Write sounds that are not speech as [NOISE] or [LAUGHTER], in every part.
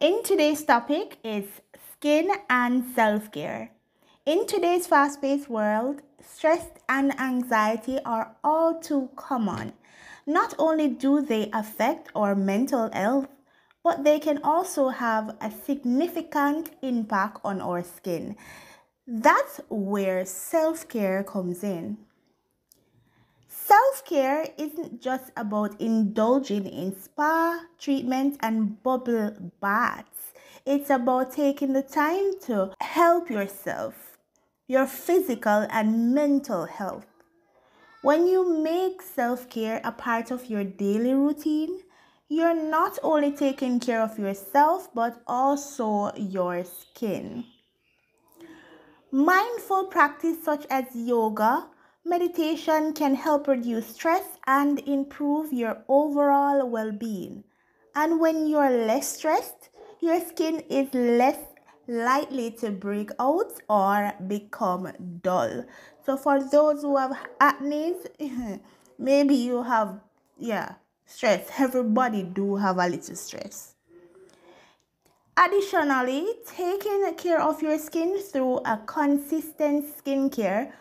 In today's topic is skin and self-care. In today's fast-paced world, stress and anxiety are all too common. Not only do they affect our mental health, but they can also have a significant impact on our skin. That's where self-care comes in. Self care isn't just about indulging in spa treatments and bubble baths. It's about taking the time to help yourself, your physical and mental health. When you make self care a part of your daily routine, you're not only taking care of yourself but also your skin. Mindful practice such as yoga, Meditation can help reduce stress and improve your overall well being. And when you're less stressed, your skin is less likely to break out or become dull. So, for those who have acne, [LAUGHS] maybe you have, yeah, stress. Everybody do have a little stress. Additionally, taking care of your skin through a consistent skincare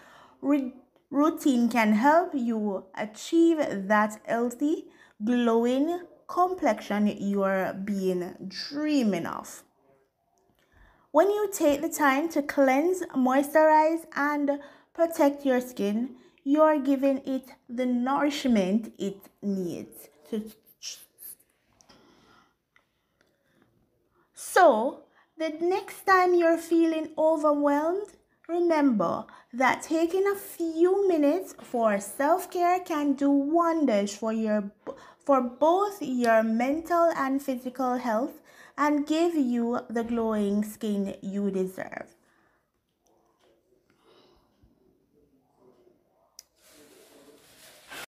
routine can help you achieve that healthy, glowing complexion you're being dreaming of. When you take the time to cleanse, moisturize, and protect your skin, you're giving it the nourishment it needs. So, the next time you're feeling overwhelmed, Remember that taking a few minutes for self-care can do wonders for your for both your mental and physical health and give you the glowing skin you deserve.